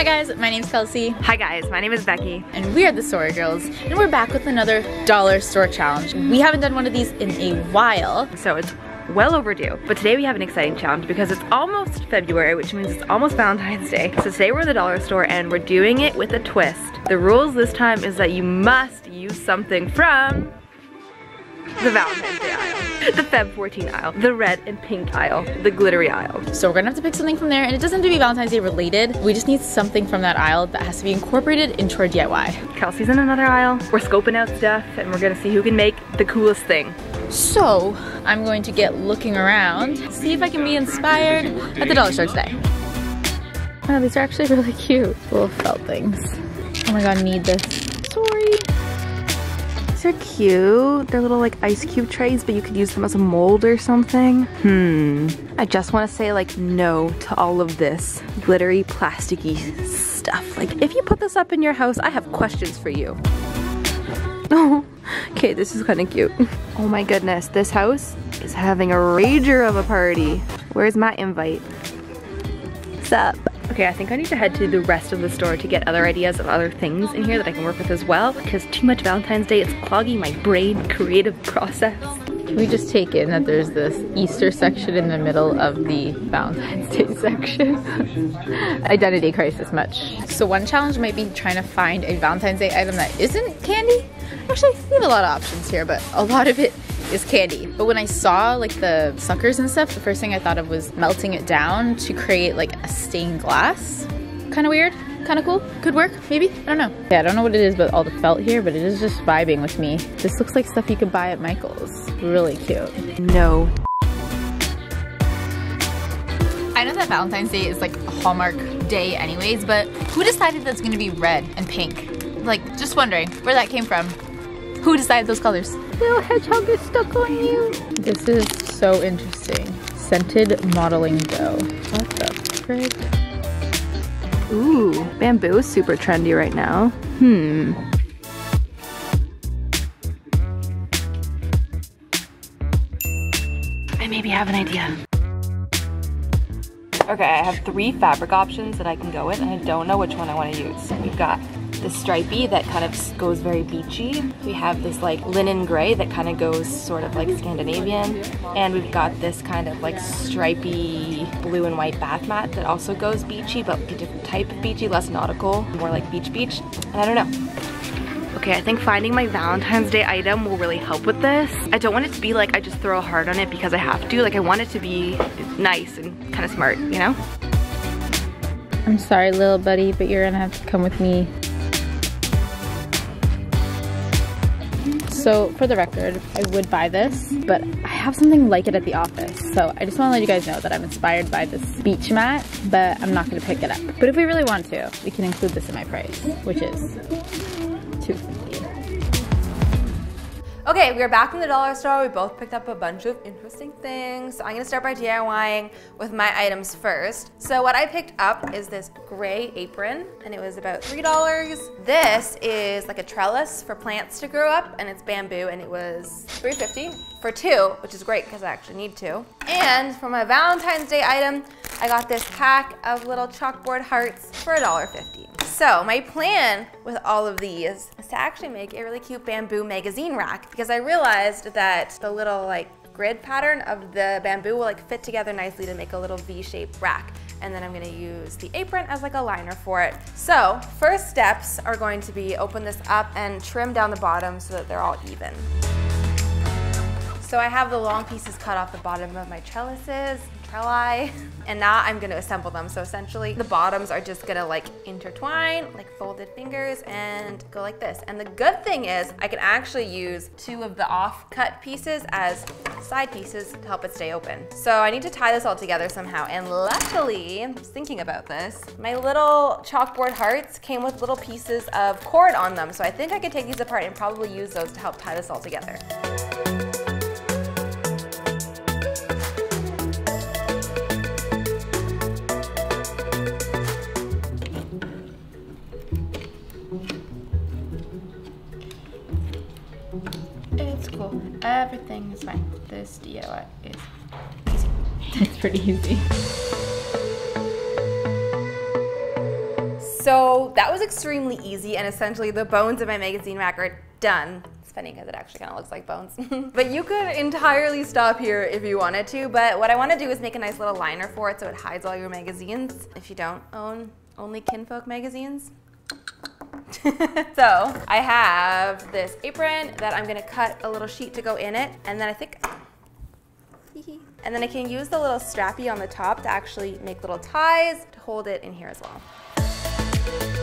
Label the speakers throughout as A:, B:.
A: Hi guys, my name's Kelsey.
B: Hi guys, my name is Becky.
A: And we are the Sorry Girls, and we're back with another dollar store challenge. We haven't done one of these in a while.
B: So it's well overdue. But today we have an exciting challenge because it's almost February, which means it's almost Valentine's Day. So today we're in the dollar store and we're doing it with a twist. The rules this time is that you must use something from the Valentine's Day aisle, the Feb 14 aisle, the red and pink aisle, the glittery aisle.
A: So we're gonna have to pick something from there and it doesn't have to be Valentine's Day related. We just need something from that aisle that has to be incorporated into our DIY.
B: Kelsey's in another aisle. We're scoping out stuff and we're gonna see who can make the coolest thing.
A: So I'm going to get looking around, see if I can be inspired at the dollar store today. Oh, these are actually really cute. Little felt things. Oh my god, need this.
B: These are cute. They're little like ice cube trays, but you could use them as a mold or something. Hmm. I just want to say like no to all of this glittery, plasticky stuff. Like if you put this up in your house, I have questions for you. Oh, okay, this is kind of cute. Oh my goodness, this house is having a rager of a party. Where's my invite? What's up? Okay, I think I need to head to the rest of the store to get other ideas of other things in here that I can work with as well because too much Valentine's Day is clogging my brain creative process.
A: Can we just take in that there's this Easter section in the middle of the Valentine's Day section? Identity crisis much. So one challenge might be trying to find a Valentine's Day item that isn't candy. Actually, we have a lot of options here, but a lot of it is candy. But when I saw like the suckers and stuff, the first thing I thought of was melting it down to create like a stained glass. Kind of weird, kind of cool. Could work, maybe. I don't know. Yeah, I don't know what it is but all the felt here, but it is just vibing with me. This looks like stuff you could buy at Michael's. Really cute.
B: No.
A: I know that Valentine's Day is like a Hallmark day anyways, but who decided that's gonna be red and pink? Like, just wondering where that came from. Who decided those colors? Little hedgehog is stuck on you. This is so interesting. Scented modeling dough. What the frick?
B: Ooh, bamboo is super trendy right now. Hmm. I maybe have an idea. Okay, I have three fabric options that I can go with and I don't know which one I want to use. We've got this stripy that kind of goes very beachy. We have this like linen gray that kind of goes sort of like Scandinavian. And we've got this kind of like stripy blue and white bath mat that also goes beachy, but a different type of beachy, less nautical, more like beach beach. And I don't know. Okay, I think finding my Valentine's Day item will really help with this. I don't want it to be like I just throw a heart on it because I have to. Like I want it to be nice and kind of smart, you know?
A: I'm sorry, little buddy, but you're gonna have to come with me. So for the record, I would buy this, but I have something like it at the office. So I just wanna let you guys know that I'm inspired by this beach mat, but I'm not gonna pick it up. But if we really want to, we can include this in my price, which is
C: Okay, we are back in the dollar store. We both picked up a bunch of interesting things. So I'm gonna start by DIYing with my items first. So what I picked up is this gray apron and it was about $3. This is like a trellis for plants to grow up and it's bamboo and it was $3.50 for two, which is great because I actually need two. And for my Valentine's Day item, I got this pack of little chalkboard hearts for $1.50. So my plan with all of these is to actually make a really cute bamboo magazine rack because I realized that the little like grid pattern of the bamboo will like fit together nicely to make a little V-shaped rack. And then I'm gonna use the apron as like a liner for it. So first steps are going to be open this up and trim down the bottom so that they're all even. So I have the long pieces cut off the bottom of my trellises, and now I'm gonna assemble them. So essentially the bottoms are just gonna like intertwine, like folded fingers and go like this. And the good thing is I can actually use two of the off cut pieces as side pieces to help it stay open. So I need to tie this all together somehow. And luckily, I was thinking about this, my little chalkboard hearts came with little pieces of cord on them. So I think I could take these apart and probably use those to help tie this all together. Everything is fine. This DIY is easy.
A: It's pretty easy.
C: So that was extremely easy and essentially the bones of my magazine rack are done. It's funny because it actually kind of looks like bones. but you could entirely stop here if you wanted to, but what I want to do is make a nice little liner for it so it hides all your magazines if you don't own only kinfolk magazines. so I have this apron that I'm gonna cut a little sheet to go in it and then I think and then I can use the little strappy on the top to actually make little ties to hold it in here as well.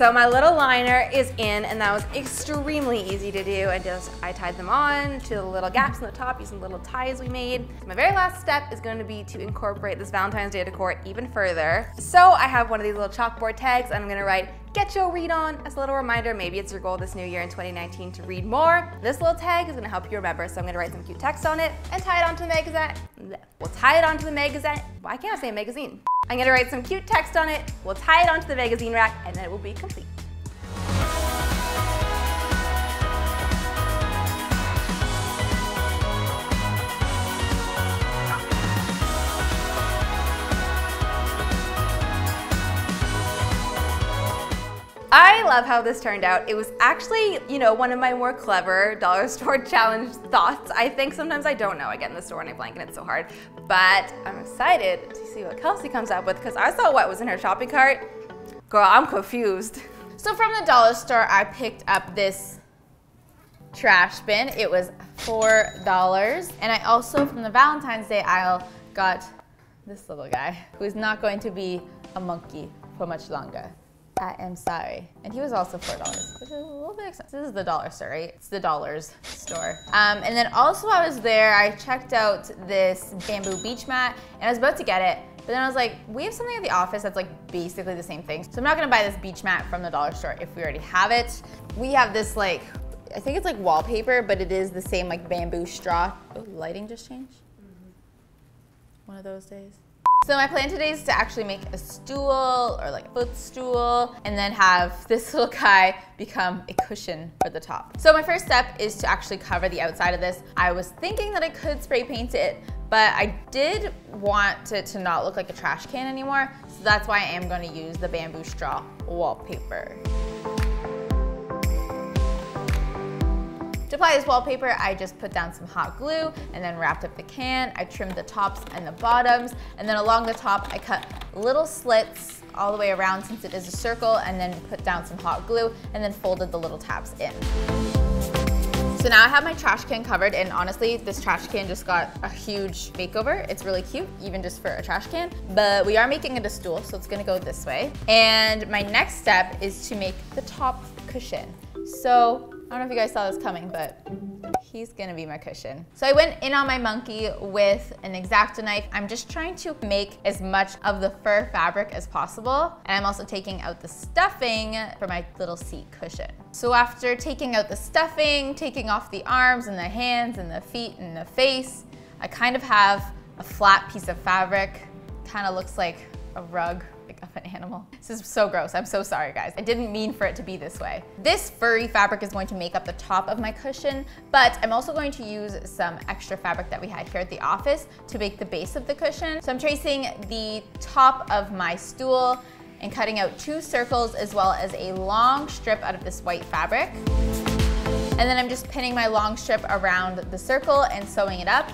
C: So my little liner is in and that was extremely easy to do and just I tied them on to the little gaps in the top using little ties we made. So my very last step is going to be to incorporate this Valentine's Day decor even further. So I have one of these little chalkboard tags and I'm gonna write get your read on as a little reminder. Maybe it's your goal this new year in 2019 to read more. This little tag is gonna help you remember. So I'm gonna write some cute text on it and tie it onto the magazine. We'll tie it onto the magazine. Why can't I say magazine? I'm gonna write some cute text on it, we'll tie it onto the magazine rack, and then it will be complete. I love how this turned out. It was actually, you know, one of my more clever dollar store challenge thoughts. I think sometimes I don't know. I get in the store and I blank and it's so hard. But I'm excited to see what Kelsey comes up with because I saw what was in her shopping cart. Girl, I'm confused.
A: So from the dollar store, I picked up this trash bin. It was $4. And I also, from the Valentine's Day aisle, got this little guy who is not going to be a monkey for much longer. I am sorry. And he was also $4, which is a little bit expensive. This is the dollar store, right? It's the dollars store. Um, and then also I was there, I checked out this bamboo beach mat and I was about to get it. But then I was like, we have something at the office that's like basically the same thing. So I'm not gonna buy this beach mat from the dollar store if we already have it. We have this like, I think it's like wallpaper, but it is the same like bamboo straw. Oh, lighting just changed? Mm -hmm. One of those days. So my plan today is to actually make a stool or like a footstool and then have this little guy become a cushion for the top. So my first step is to actually cover the outside of this. I was thinking that I could spray paint it, but I did want it to not look like a trash can anymore. So that's why I am gonna use the bamboo straw wallpaper. To apply this wallpaper, I just put down some hot glue and then wrapped up the can. I trimmed the tops and the bottoms, and then along the top, I cut little slits all the way around since it is a circle, and then put down some hot glue, and then folded the little tabs in. So now I have my trash can covered and honestly, this trash can just got a huge makeover. It's really cute, even just for a trash can. But we are making it a stool, so it's gonna go this way. And my next step is to make the top cushion. So I don't know if you guys saw this coming, but he's gonna be my cushion. So I went in on my monkey with an X-Acto knife. I'm just trying to make as much of the fur fabric as possible. And I'm also taking out the stuffing for my little seat cushion. So after taking out the stuffing, taking off the arms and the hands and the feet and the face, I kind of have a flat piece of fabric. Kind of looks like a rug of an animal. This is so gross. I'm so sorry, guys. I didn't mean for it to be this way. This furry fabric is going to make up the top of my cushion, but I'm also going to use some extra fabric that we had here at the office to make the base of the cushion. So I'm tracing the top of my stool and cutting out two circles as well as a long strip out of this white fabric. And then I'm just pinning my long strip around the circle and sewing it up.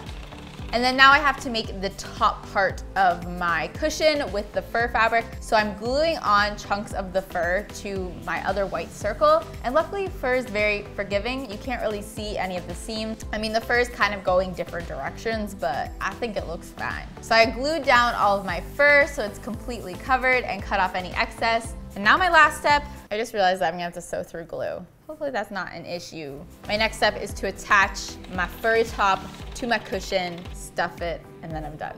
A: And then now I have to make the top part of my cushion with the fur fabric. So I'm gluing on chunks of the fur to my other white circle. And luckily fur is very forgiving. You can't really see any of the seams. I mean, the fur is kind of going different directions, but I think it looks fine. So I glued down all of my fur so it's completely covered and cut off any excess. And now my last step, I just realized I'm gonna have to sew through glue. Hopefully that's not an issue. My next step is to attach my furry top to my cushion, stuff it, and then I'm done.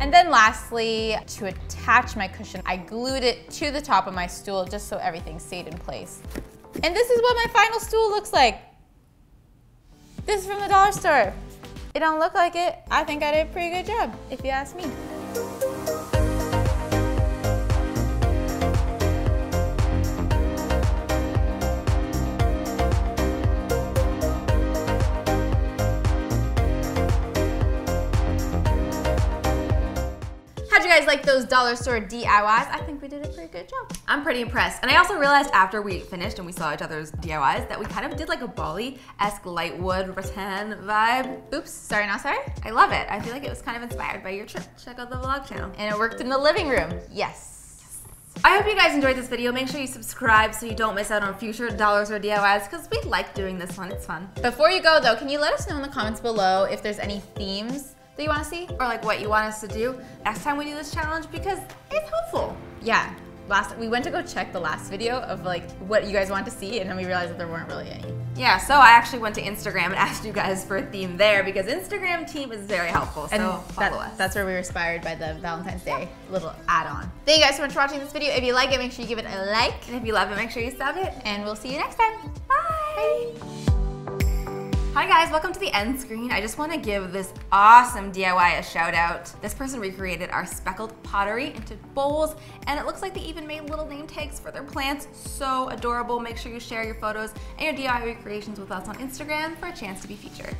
A: And then lastly, to attach my cushion, I glued it to the top of my stool just so everything stayed in place. And this is what my final stool looks like. This is from the dollar store. It don't look like it. I think I did a pretty good job, if you ask me. Like those dollar store DIYs. I think we did a pretty good job.
C: I'm pretty impressed. And I also realized after we finished and we saw each other's DIYs that we kind of did like a Bali-esque light wood rattan vibe.
A: Oops, sorry, not sorry.
C: I love it. I feel like it was kind of inspired by your trip. Check out the vlog channel.
A: And it worked in the living room. Yes.
C: I hope you guys enjoyed this video. Make sure you subscribe so you don't miss out on future dollar store DIYs because we like doing this one. It's fun.
A: Before you go though, can you let us know in the comments below if there's any themes that you want to see?
C: Or like what you want us to do next time we do this challenge because it's helpful.
A: Yeah. Last we went to go check the last video of like what you guys want to see and then we realized that there weren't really any.
C: Yeah, so I actually went to Instagram and asked you guys for a theme there because Instagram team is very helpful. So
A: And
C: follow
A: that-
C: us.
A: that's where we were inspired by the Valentine's Day little add-on. Thank you guys so much for watching this video. If you like it, make sure you give it a like.
C: and if you love it, make sure you sub it.
A: And we'll see you next time.
C: Bye. Hi guys, welcome to the end screen. I just want to give this awesome DIY a shout out. This person recreated our speckled pottery into bowls and it looks like they even made little name tags for their plants. So adorable. Make sure you share your photos and your DIY recreations with us on Instagram for a chance to be featured.